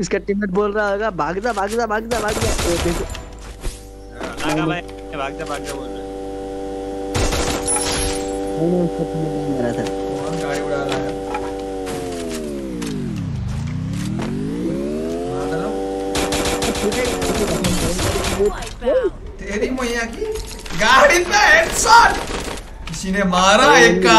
इसका टीममेट बोल रहा होगा भाग जा भाग जा भाग जा भाग जा। ये देखो। नागा भाई भाग जा भाग जा बोल रहा है। मैंने उसका नहीं मारा था। कौन गाड़ी उड़ा रहा है? तेरी मैया की गाड़ी पे हेडशॉट किसी ने मारा एक का।